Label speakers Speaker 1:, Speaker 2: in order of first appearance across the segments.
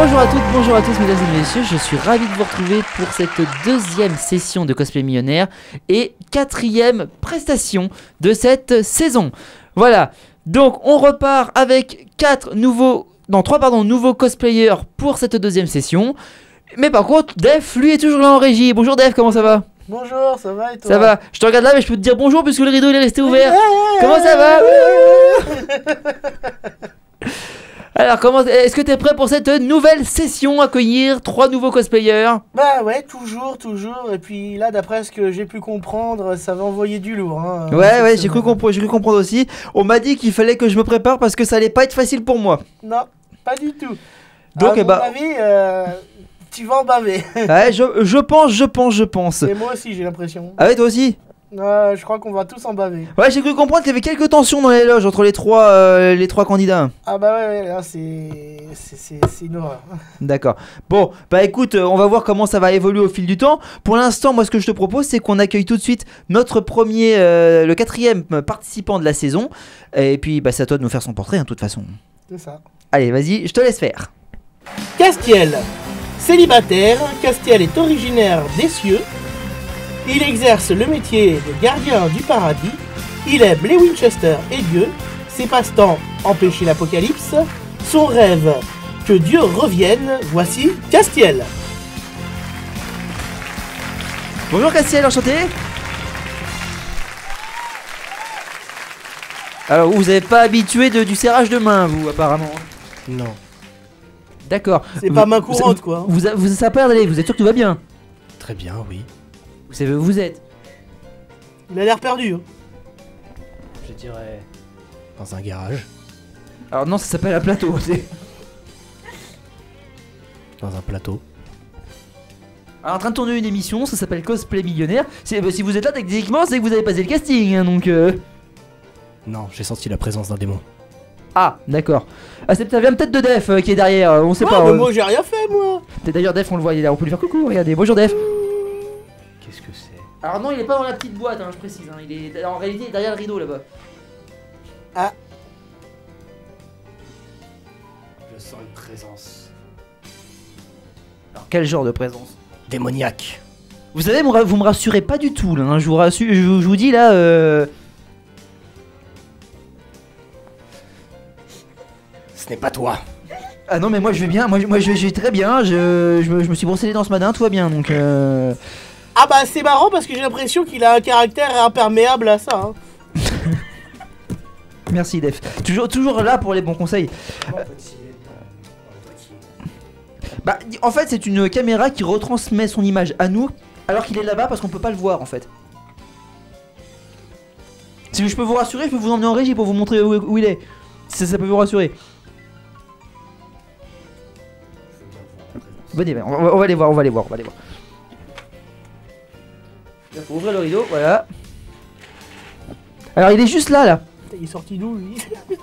Speaker 1: Bonjour à toutes, bonjour à tous mesdames et messieurs, je suis ravi de vous retrouver pour cette deuxième session de Cosplay Millionnaire et quatrième prestation de cette saison. Voilà, donc on repart avec quatre nouveaux, non trois pardon, nouveaux cosplayers pour cette deuxième session. Mais par contre, Def, lui est toujours là en régie. Bonjour Def, comment ça va?
Speaker 2: Bonjour, ça va et toi?
Speaker 1: Ça va, je te regarde là mais je peux te dire bonjour puisque le rideau il est resté ouvert. Comment ça va? Alors, comment est-ce que tu es prêt pour cette nouvelle session accueillir trois nouveaux cosplayers?
Speaker 2: Bah ouais, toujours, toujours. Et puis là, d'après ce que j'ai pu comprendre, ça va envoyer du lourd. Hein,
Speaker 1: Ouais,
Speaker 2: cette
Speaker 1: ouais, j'ai cru,
Speaker 2: semaine.
Speaker 1: compre- j'ai cru comprendre aussi. On m'a dit qu'il fallait que je me prépare parce que ça allait pas être facile pour moi.
Speaker 2: Non, pas du tout.
Speaker 1: Donc,
Speaker 2: à
Speaker 1: eh
Speaker 2: mon
Speaker 1: bah-
Speaker 2: avis, euh, tu vas en baver.
Speaker 1: Ouais, je, je pense, je pense, je pense.
Speaker 2: Et moi aussi, j'ai l'impression.
Speaker 1: Ah ouais, toi aussi?
Speaker 2: Ouais, je crois qu'on va tous en baver.
Speaker 1: Ouais, j'ai cru comprendre qu'il y avait quelques tensions dans les loges entre les trois, euh, les trois candidats.
Speaker 2: Ah bah ouais, ouais là, c'est c'est- c'est c'est une horreur.
Speaker 1: D'accord. Bon, bah écoute, euh, on va voir comment ça va évoluer au fil du temps. Pour l'instant, moi, ce que je te propose, c'est qu'on accueille tout de suite notre premier, euh, le quatrième participant de la saison. Et puis, bah, c'est à toi de nous faire son portrait, hein, de toute façon.
Speaker 2: C'est ça.
Speaker 1: Allez, vas-y, je te laisse faire.
Speaker 2: Castiel. Célibataire, Castiel est originaire des cieux. Il exerce le métier de gardien du paradis. Il aime les Winchester et Dieu. Ses passe-temps, empêcher l'apocalypse. Son rêve, que Dieu revienne. Voici Castiel.
Speaker 1: Bonjour Castiel, enchanté. Alors, vous n'êtes pas habitué de, du serrage de main, vous, apparemment.
Speaker 2: Non.
Speaker 1: D'accord.
Speaker 2: C'est pas main
Speaker 1: vous-
Speaker 2: courante, quoi.
Speaker 1: Vous, vous, vous- ça a pas l'air d'aller, vous êtes sûr que tout va bien?
Speaker 3: Très bien, oui.
Speaker 1: Vous savez où vous êtes
Speaker 2: Il a l'air perdu. hein.
Speaker 3: Je dirais. Dans un garage.
Speaker 1: Alors, non, ça s'appelle un plateau. c'est-
Speaker 3: Dans un plateau.
Speaker 1: Alors, en train de tourner une émission, ça s'appelle Cosplay Millionnaire. C'est- bah, si vous êtes là, techniquement, c'est que vous avez passé le casting, hein, donc. euh,
Speaker 3: Non, j'ai senti la présence d'un démon.
Speaker 1: Ah, d'accord. Ah, c'est- ça vient peut-être de Def euh, qui est derrière, euh, on sait
Speaker 2: Ah,
Speaker 1: pas.
Speaker 2: mais
Speaker 1: euh.
Speaker 2: moi j'ai rien fait, moi.
Speaker 1: Peut-être D'ailleurs, Def, on le voit, il est là, on peut lui faire coucou, regardez. Bonjour Def. Alors, non, il est pas dans la petite boîte, hein, je précise. hein, Il est en réalité il est derrière le rideau là-bas.
Speaker 3: Je sens une présence.
Speaker 1: Alors, quel genre de présence?
Speaker 3: Démoniaque.
Speaker 1: Vous savez, vous me rassurez pas du tout là, hein, je, vous rassure, je, vous- je vous dis là. Euh...
Speaker 3: Ce n'est pas toi.
Speaker 1: Ah non, mais moi je vais bien, moi, je- moi je, vais- je vais très bien, je, je, me, je me suis brossé les dents ce matin, tout va bien donc. Euh...
Speaker 2: Ah bah c'est marrant parce que j'ai l'impression qu'il a un caractère imperméable à ça. hein.
Speaker 1: Merci Def. Toujours, là pour les bons conseils. Bah, en fait, c'est une caméra qui retransmet son image à nous alors qu'il est là-bas parce qu'on peut pas le voir en fait. Si je peux vous rassurer, je peux vous emmener en régie pour vous montrer où, il est. Ça, ça peut vous rassurer. Venez, on on va aller voir, on va aller voir, on va aller voir. Il faut ouvrir le rideau, voilà. Alors il est juste là, là.
Speaker 2: Il est sorti d'où lui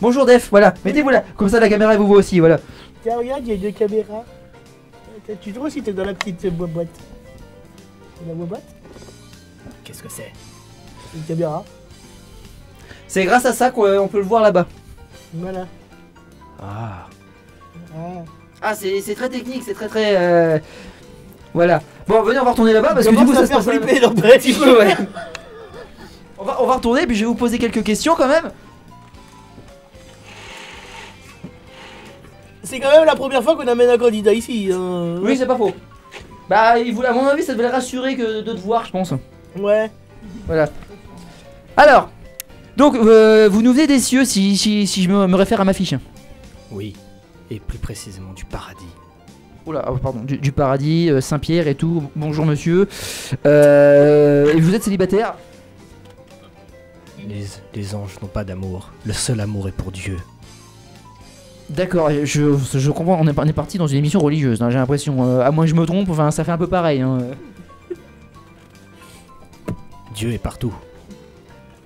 Speaker 1: Bonjour Def, voilà, mettez-vous là, comme ça la caméra elle vous voit aussi, voilà.
Speaker 2: Tiens regarde, il y a deux caméras. Tu trouves si t'es dans la petite euh, boîte La boîte? Boîte
Speaker 3: Qu'est-ce que c'est?
Speaker 2: Une caméra.
Speaker 1: C'est grâce à ça qu'on on peut le voir là-bas.
Speaker 2: Voilà.
Speaker 3: Ah.
Speaker 2: Ah.
Speaker 1: Ah, c'est c'est très technique, c'est très très. euh, Voilà. Bon, venez, on va retourner là-bas parce que du coup ça se passe.
Speaker 2: flipper dans le petit peu.
Speaker 1: Ouais. On va, on va retourner, puis je vais vous poser quelques questions quand même.
Speaker 2: C'est quand même la première fois qu'on amène un candidat ici. hein.
Speaker 1: Oui, c'est pas faux. Bah, il voulait- à mon avis, ça devait le rassurer que de te voir, je pense.
Speaker 2: Ouais.
Speaker 1: Voilà. Alors, donc, euh, vous nous venez des cieux si, si, si je me, me réfère à ma fiche.
Speaker 3: Oui. Et plus précisément du paradis.
Speaker 1: Oula, ah, pardon, du, du paradis, euh, Saint-Pierre et tout. Bonjour monsieur. Euh, et vous êtes célibataire?
Speaker 3: Les, les anges n'ont pas d'amour. Le seul amour est pour Dieu.
Speaker 1: D'accord, je, je comprends, on est, on est parti dans une émission religieuse, hein, j'ai l'impression. euh, à moins que je me trompe, enfin, ça fait un peu pareil. hein.
Speaker 3: Dieu est partout.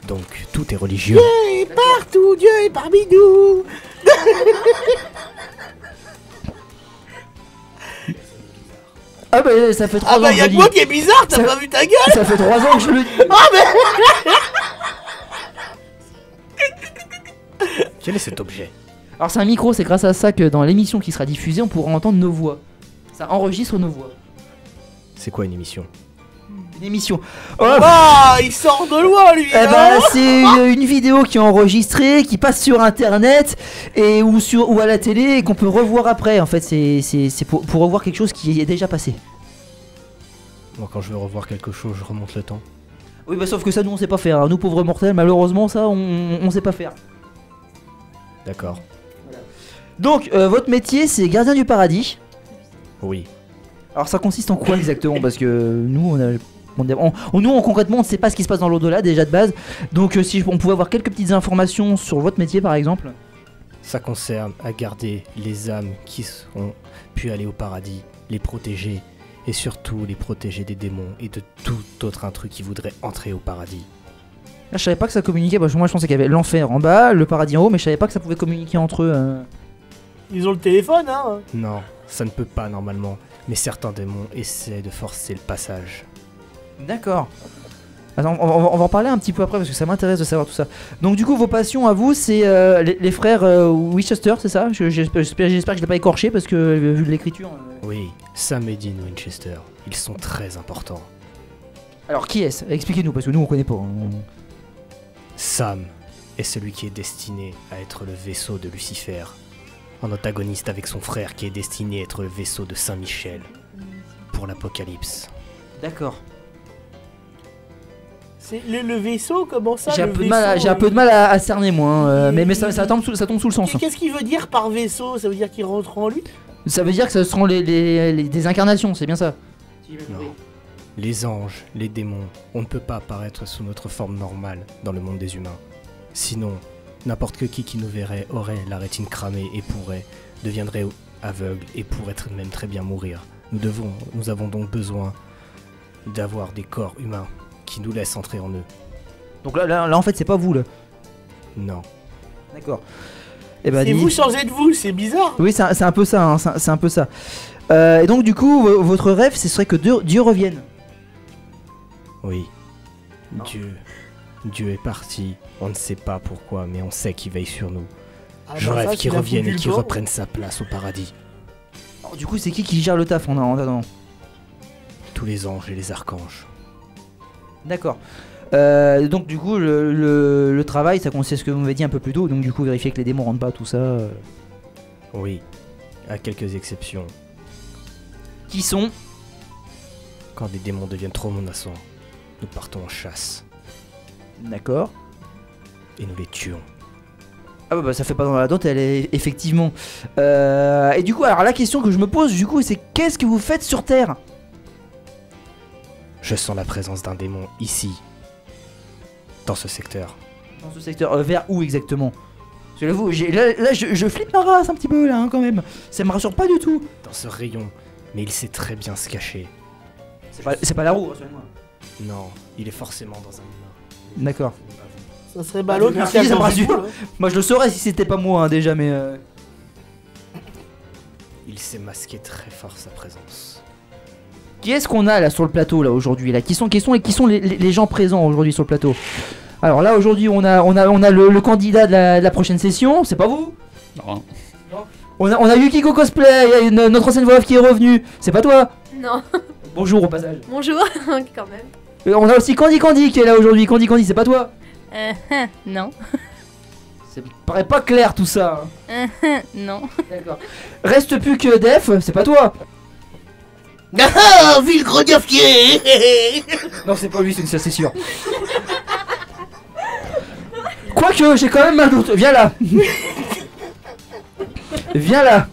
Speaker 3: Donc tout est religieux.
Speaker 2: Dieu est partout, Dieu est parmi nous.
Speaker 1: Ah bah ça fait trois
Speaker 2: Ah
Speaker 1: ans
Speaker 2: bah y'a que
Speaker 1: dis.
Speaker 2: moi qui est bizarre, t'as
Speaker 1: Ça-
Speaker 2: pas vu ta gueule
Speaker 1: Ça fait trois ans que je le dis.
Speaker 2: Ah mais
Speaker 3: Quel est cet objet?
Speaker 1: Alors c'est un micro, c'est grâce à ça que dans l'émission qui sera diffusée, on pourra entendre nos voix. Ça enregistre nos voix.
Speaker 3: C'est quoi une émission?
Speaker 1: Une émission. Oh,
Speaker 2: Ah, il sort de loin lui
Speaker 1: Eh
Speaker 2: hein
Speaker 1: ben, c'est une, une vidéo qui est enregistrée, qui passe sur internet et ou sur ou à la télé et qu'on peut revoir après. En fait, c'est c'est- c'est pour, pour revoir quelque chose qui est déjà passé.
Speaker 3: Moi, quand je veux revoir quelque chose, je remonte le temps.
Speaker 1: Oui, bah sauf que ça, nous on sait pas faire. hein. Nous pauvres mortels, malheureusement, ça, on, on sait pas faire.
Speaker 3: D'accord.
Speaker 1: Donc, euh, votre métier, c'est gardien du paradis.
Speaker 3: Oui.
Speaker 1: Alors, ça consiste en quoi exactement? Parce que nous, on a. On, on- on- nous, on- concrètement, on ne sait pas ce qui se passe dans l'au-delà déjà de base. Donc, euh, si on pouvait avoir quelques petites informations sur votre métier, par exemple.
Speaker 3: Ça concerne à garder les âmes qui ont pu aller au paradis, les protéger, et surtout les protéger des démons et de tout autre intrus qui voudrait entrer au paradis.
Speaker 1: Là, je savais pas que ça communiquait. Parce que moi, je pensais qu'il y avait l'enfer en bas, le paradis en haut, mais je savais pas que ça pouvait communiquer entre eux. euh.
Speaker 2: Ils ont le téléphone, hein
Speaker 3: Non, ça ne peut pas normalement, mais certains démons essaient de forcer le passage.
Speaker 1: D'accord. Attends, on, va- on en parler un petit peu après parce que ça m'intéresse de savoir tout ça. Donc, du coup, vos passions à vous, c'est euh, les, les frères euh, Winchester, c'est ça? Je- J'espère que je l'ai pas écorché parce que euh, vu de l'écriture.
Speaker 3: Oui, Sam et Dean Winchester, ils sont très importants.
Speaker 1: Alors, qui est-ce? Expliquez-nous parce que nous on connaît pas. hein.
Speaker 3: Sam est celui qui est destiné à être le vaisseau de Lucifer, en antagoniste avec son frère qui est destiné à être le vaisseau de Saint-Michel pour l'Apocalypse.
Speaker 1: D'accord.
Speaker 2: Le, le vaisseau, comment ça
Speaker 1: J'ai un, peu de mal à- un peu de mal à, à cerner moi, hein, euh, mais, mais ça, tombe sous, ça tombe sous le sens.
Speaker 2: Qu'est-ce qu'il veut dire par vaisseau? Ça veut dire qu'il rentre en lui?
Speaker 1: Ça veut dire que ce seront les, les- les- des incarnations, c'est bien ça
Speaker 3: Non. Les anges, les démons, on ne peut pas apparaître sous notre forme normale dans le monde des humains. Sinon, n'importe que qui qui nous verrait aurait la rétine cramée et pourrait, deviendrait aveugle et pourrait même très bien mourir. Nous devons, nous avons donc besoin d'avoir des corps humains qui nous laissent entrer en eux.
Speaker 1: Donc là, là, là, en fait c'est pas vous là.
Speaker 3: Non.
Speaker 1: D'accord. Eh ben,
Speaker 2: C'est
Speaker 1: dis-
Speaker 2: vous sans être vous, c'est bizarre.
Speaker 1: Oui, c'est un, c'est un peu ça, hein, c'est un- c'est un peu ça. Euh, et donc du coup, vo- votre rêve, ce serait que Dieu, Dieu revienne.
Speaker 3: Oui. Dieu. Dieu est parti. On ne sait pas pourquoi, mais on sait qu'il veille sur nous.
Speaker 2: Ah,
Speaker 3: Je
Speaker 2: bah,
Speaker 3: rêve
Speaker 2: ça,
Speaker 3: qu'il revienne et qu'il reprenne sa place au paradis.
Speaker 1: Alors, du coup, c'est qui qui gère le taf en attendant?
Speaker 3: Tous les anges et les archanges.
Speaker 1: D'accord. Euh, donc du coup, le, le- le travail, ça consiste à ce que vous m'avez dit un peu plus tôt. Donc du coup, vérifier que les démons rentrent pas, tout ça. euh.
Speaker 3: Oui. À quelques exceptions.
Speaker 1: Qui sont?
Speaker 3: Quand des démons deviennent trop menaçants, nous partons en chasse
Speaker 1: D'accord.
Speaker 3: et nous les tuons.
Speaker 1: Ah bah, bah, ça fait pas dans la dent, elle est effectivement. Euh, et du coup, alors la question que je me pose, du coup, c'est qu'est-ce que vous faites sur Terre?
Speaker 3: Je sens la présence d'un démon ici, dans ce secteur.
Speaker 1: dans ce secteur Euh, Vers où exactement? Parce que là, là, je, je flippe ma race un petit peu là, hein, quand même. Ça me rassure pas du tout.
Speaker 3: Dans ce rayon, mais il sait très bien se cacher.
Speaker 1: C'est pas, la roue, rassurez-moi.
Speaker 3: Non, il est forcément dans un humain.
Speaker 1: D'accord.
Speaker 2: Ça serait ballot
Speaker 1: Merci,
Speaker 2: qu'il y a
Speaker 1: ça me
Speaker 2: dans
Speaker 1: rassure.
Speaker 2: le boule, hein.
Speaker 1: Moi, je le saurais si c'était pas moi hein, déjà, mais. euh,
Speaker 3: Il sait masquer très fort sa présence.
Speaker 1: Qui est-ce qu'on a là sur le plateau là aujourd'hui là Qui sont, qui sont, qui sont les, gens présents aujourd'hui sur le plateau? Alors là aujourd'hui on a, on a, on a le, le candidat de la, de la prochaine session, c'est pas vous?
Speaker 4: Non.
Speaker 1: on a, on a Yukiko Cosplay, il y a une- notre ancienne voix qui est revenue, c'est pas toi?
Speaker 5: Non,
Speaker 1: Bonjour au passage.
Speaker 5: bonjour, quand même.
Speaker 1: Et on a aussi Candy Candy qui est là aujourd'hui, Candy Candy c'est pas toi?
Speaker 5: Euh, non,
Speaker 1: Ça me paraît pas clair tout ça. hein.
Speaker 5: non.
Speaker 1: D'accord. Reste plus que Def, c'est pas toi
Speaker 2: Ah, ville grenadier
Speaker 1: Non c'est pas lui, c'est c'est sûr. Quoique, j'ai quand même un doute. Viens là. Viens là.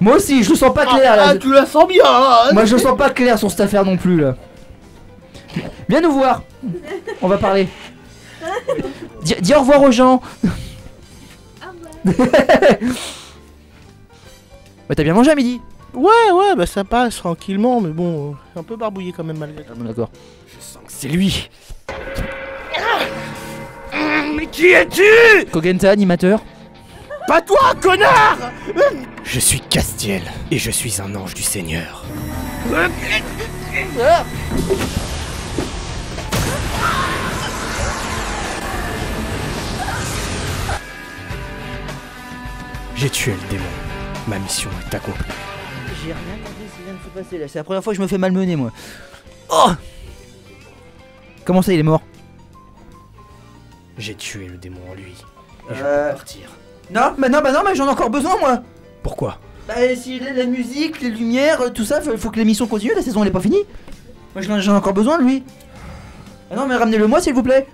Speaker 1: Moi aussi, je le sens pas clair là.
Speaker 2: Ah, tu la sens bien hein
Speaker 1: Moi, je le sens pas clair sur cette affaire non plus là. Viens nous voir. On va parler. Dis, dis au revoir aux gens. Bah t'as bien mangé à midi
Speaker 2: Ouais, ouais, bah ça passe tranquillement, mais bon, c'est un peu barbouillé quand même malgré tout.
Speaker 1: Ah bon, d'accord.
Speaker 3: Je sens que c'est lui.
Speaker 2: Ah, mais qui es-tu?
Speaker 1: Kogenta, animateur?
Speaker 2: Pas toi, connard
Speaker 3: Je suis Castiel, et je suis un ange du Seigneur. J'ai tué le démon. Ma mission est accomplie.
Speaker 1: J'ai rien compris ce qui vient de se passer là. C'est la première fois que je me fais malmener, moi. Oh Comment ça, il est mort
Speaker 3: J'ai tué le démon en lui. Et je peux partir.
Speaker 1: Non, bah non, bah non, mais j'en ai encore besoin, moi
Speaker 3: Pourquoi
Speaker 1: Bah, si la, la musique, les lumières, tout ça, faut, faut que l'émission continue, la saison elle est pas finie. Moi j'en j'en ai encore besoin de lui. Ah non, mais ramenez-le moi s'il vous plaît.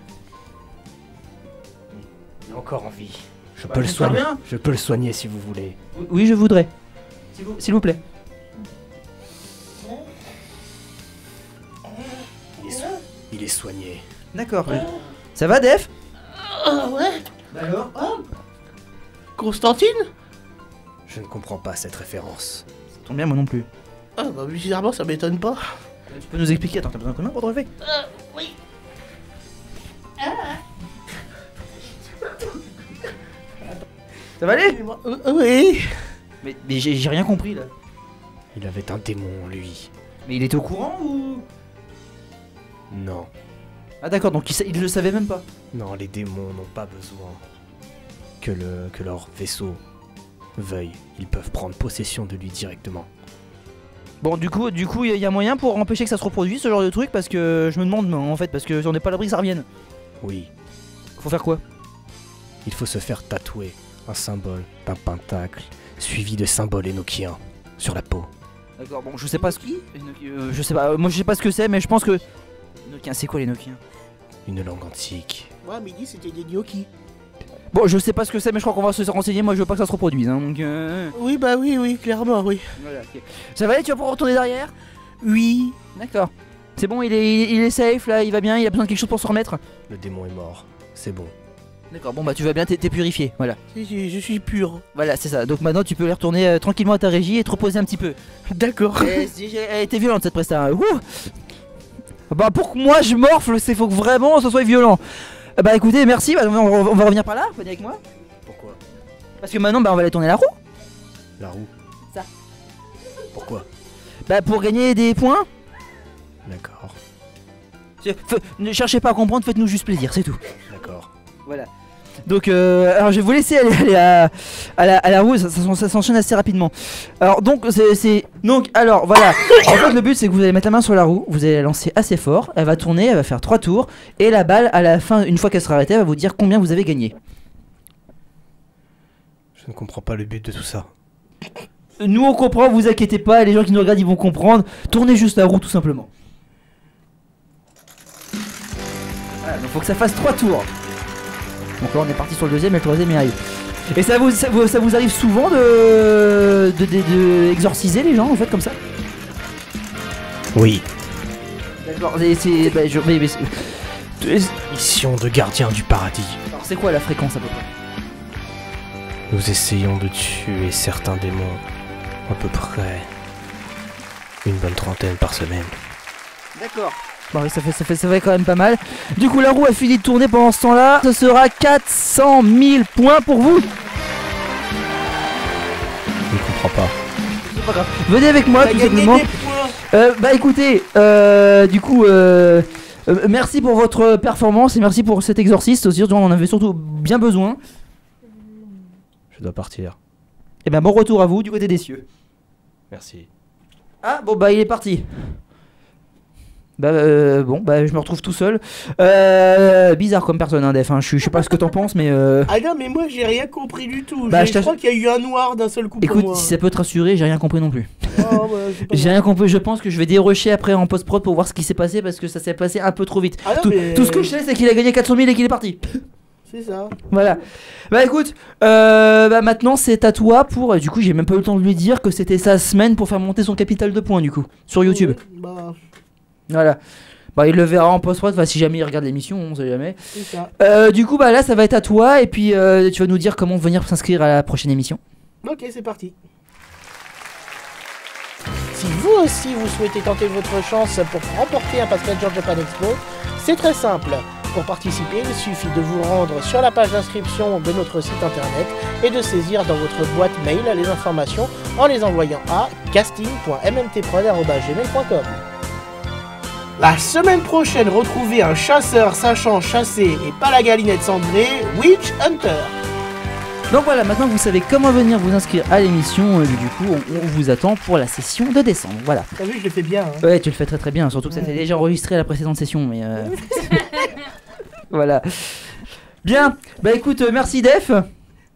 Speaker 3: Il est encore en vie. Je
Speaker 1: Bah,
Speaker 3: peux le
Speaker 1: j'espère
Speaker 3: soigner.
Speaker 1: bien.
Speaker 3: Je peux le soigner si vous voulez.
Speaker 1: Oui, je voudrais. S'il vous, s'il vous plaît.
Speaker 3: Il est, so- il est soigné.
Speaker 1: D'accord. Ça va, Def?
Speaker 2: Ah ouais
Speaker 1: Bah alors
Speaker 2: Constantine?
Speaker 3: Je ne comprends pas cette référence.
Speaker 1: Ça tombe bien, moi non plus.
Speaker 2: Ah bah bizarrement ça m'étonne pas.
Speaker 1: Tu peux nous expliquer Attends, t'as besoin de combien pour te relever
Speaker 2: oui.
Speaker 1: Ça va aller?
Speaker 2: Euh, oui.
Speaker 1: Mais, mais j'ai rien compris là.
Speaker 3: Il avait un démon lui.
Speaker 1: Mais il était au courant ou?
Speaker 3: Non.
Speaker 1: Ah d'accord, donc il, le savait même pas.
Speaker 3: Non, les démons n'ont pas besoin que, le, que leur vaisseau veuille. Ils peuvent prendre possession de lui directement.
Speaker 1: Bon, du coup, du coup, il y, a moyen pour empêcher que ça se reproduise ce genre de truc? Parce que je me demande en fait parce que on n'est pas à l'abri que ça revienne.
Speaker 3: Oui,
Speaker 1: Faut faire quoi?
Speaker 3: Il faut se faire tatouer un symbole d'un pentacle suivi de symboles énochiens sur la peau.
Speaker 1: D'accord, bon, je sais pas ce qui. euh, je sais pas, moi je sais pas ce que c'est, mais je pense que. C'est quoi les Nokiens
Speaker 3: Une langue antique.
Speaker 2: Moi à midi c'était des gnocchis.
Speaker 1: Bon, je sais pas ce que c'est, mais je crois qu'on va se renseigner. Moi, je veux pas que ça se reproduise. Hein, donc, euh,
Speaker 2: Oui bah oui oui clairement oui.
Speaker 1: voilà. ok. Ça va aller Tu vas pouvoir retourner derrière?
Speaker 2: Oui.
Speaker 1: D'accord. C'est bon, il est, il est safe là, il va bien, il a besoin de quelque chose pour se remettre?
Speaker 3: Le démon est mort. C'est bon.
Speaker 1: D'accord, bon bah tu vas bien, t'es purifié. Voilà,
Speaker 2: Si, si, je suis pur.
Speaker 1: voilà, c'est ça. Donc maintenant, tu peux aller retourner euh, tranquillement à ta régie et te reposer un petit peu.
Speaker 2: D'accord.
Speaker 1: Eh, Elle était violente cette presta. hein. Bah pour que moi je morfle, c'est faut que vraiment ce soit violent. Euh, Bah écoutez, merci, bah, on, va, on va revenir par là, venez avec moi.
Speaker 3: Pourquoi?
Speaker 1: Parce que maintenant bah, on va aller tourner la roue.
Speaker 3: La roue?
Speaker 1: Ça.
Speaker 3: Pourquoi?
Speaker 1: Bah pour gagner des points.
Speaker 3: D'accord.
Speaker 1: Ne cherchez pas à comprendre, faites-nous juste plaisir, c'est tout. Voilà. Donc euh, alors je vais vous laisser aller, aller à, à la, à la roue, ça, ça- ça s'enchaîne assez rapidement. Alors donc c'est-. Donc alors voilà, en fait le but c'est que vous allez mettre la main sur la roue, vous allez la lancer assez fort, elle va tourner, elle va faire trois tours, et la balle à la fin, une fois qu'elle sera arrêtée, elle va vous dire combien vous avez gagné.
Speaker 3: Je ne comprends pas le but de tout ça.
Speaker 1: Nous on comprend, vous inquiétez pas, les gens qui nous regardent ils vont comprendre, tournez juste la roue tout simplement. Voilà, donc faut que ça fasse trois tours. Donc là on est parti sur le deuxième et le troisième y arrive. Et ça vous, ça vous, ça vous arrive souvent de, de, de- de exorciser les gens en fait comme ça?
Speaker 3: Oui.
Speaker 1: D'accord, c'est... bah, je- mais- mais c'est-
Speaker 3: Mission de gardien du paradis.
Speaker 1: alors c'est quoi la fréquence à peu près?
Speaker 3: Nous essayons de tuer certains démons. À peu près une bonne trentaine par semaine.
Speaker 1: D'accord. Bon, oui, ça fait, ça fait, ça fait quand même pas mal. Du coup, la roue a fini de tourner pendant ce temps-là. Ce sera 400 000 points pour vous.
Speaker 3: Je ne comprends pas.
Speaker 1: C'est pas grave. Venez avec moi, tout simplement. Euh, bah écoutez, euh, du coup, euh, euh, merci pour votre performance et merci pour cet exorciste aussi, dont on en avait surtout bien besoin.
Speaker 3: Je dois partir.
Speaker 1: Et ben bon retour à vous du côté des cieux.
Speaker 3: Merci.
Speaker 1: Ah bon bah il est parti. Bah euh, bon bah je me retrouve tout seul. Euh, bizarre comme personne hein, Def, hein. je, je sais pas ce que t'en penses mais euh,
Speaker 2: Ah non mais moi j'ai rien compris du tout.
Speaker 1: Bah, je
Speaker 2: crois qu'il y a eu un noir d'un seul coup pour
Speaker 1: écoute
Speaker 2: moi.
Speaker 1: si ça peut te rassurer j'ai rien compris non plus.
Speaker 2: Oh, bah, pas
Speaker 1: J'ai rien compris, je pense que je vais dérocher après en post-prod pour voir ce qui s'est passé parce que ça s'est passé un peu trop vite.
Speaker 2: Ah non,
Speaker 1: Tout,
Speaker 2: mais-
Speaker 1: tout ce que je sais c'est qu'il a gagné 400 000 et qu'il est parti.
Speaker 2: C'est ça.
Speaker 1: Voilà. Bah écoute, euh, bah maintenant c'est à toi pour. Du coup, j'ai même pas eu le temps de lui dire que c'était sa semaine pour faire monter son capital de points du coup sur YouTube.
Speaker 2: Ouais, Bah
Speaker 1: Voilà. Bah il le verra en post-prod, enfin, si jamais il regarde l'émission, on sait jamais.
Speaker 2: ça.
Speaker 1: Euh, du coup, bah là ça va être à toi et puis euh, tu vas nous dire comment venir s'inscrire à la prochaine émission.
Speaker 2: Ok, c'est parti. Si vous aussi vous souhaitez tenter votre chance pour remporter un passeport Japan Expo, c'est très simple. Pour participer, il suffit de vous rendre sur la page d'inscription de notre site internet et de saisir dans votre boîte mail les informations en les envoyant à casting.mmtprod.gmail.com. La semaine prochaine, retrouvez un chasseur sachant chasser et pas la galinette cendrée, Witch Hunter.
Speaker 1: Donc voilà, maintenant vous savez comment venir vous inscrire à l'émission. Et du coup, on, on vous attend pour la session de décembre. Voilà.
Speaker 2: T'as vu, je le fais bien. hein.
Speaker 1: Ouais, tu le fais très très bien. Surtout que ça t'est déjà enregistré à la précédente session. Mais euh, voilà. Bien. Bah écoute, euh, merci Def.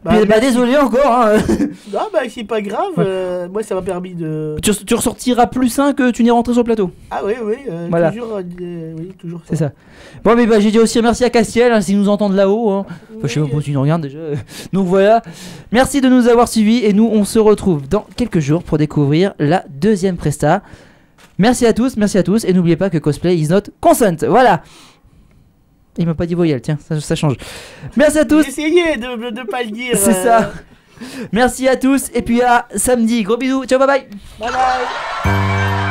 Speaker 2: Bah,
Speaker 1: bah, désolé encore. hein.
Speaker 2: Non, bah c'est pas grave. euh, moi, ça m'a permis de.
Speaker 1: tu, tu ressortiras plus sain que tu n'es rentré sur le plateau.
Speaker 2: Ah oui, oui. euh,
Speaker 1: Voilà.
Speaker 2: Toujours, euh, oui, toujours.
Speaker 1: C'est ça. Bon, mais bah, j'ai dit aussi merci à Castiel, hein, s'ils nous entendent là-haut. hein. Enfin, je sais pas pourquoi tu nous regardes déjà. Donc voilà. Merci de nous avoir suivis et nous, on se retrouve dans quelques jours pour découvrir la deuxième presta. Merci à tous, merci à tous et n'oubliez pas que cosplay is not consent. Voilà. Il m'a pas dit voyelle, tiens, ça, ça change. Merci à tous.
Speaker 2: J'ai essayé de ne pas le dire.
Speaker 1: C'est
Speaker 2: euh,
Speaker 1: ça. Merci à tous et puis à samedi. Gros bisous. Ciao, bye bye.
Speaker 2: Bye bye.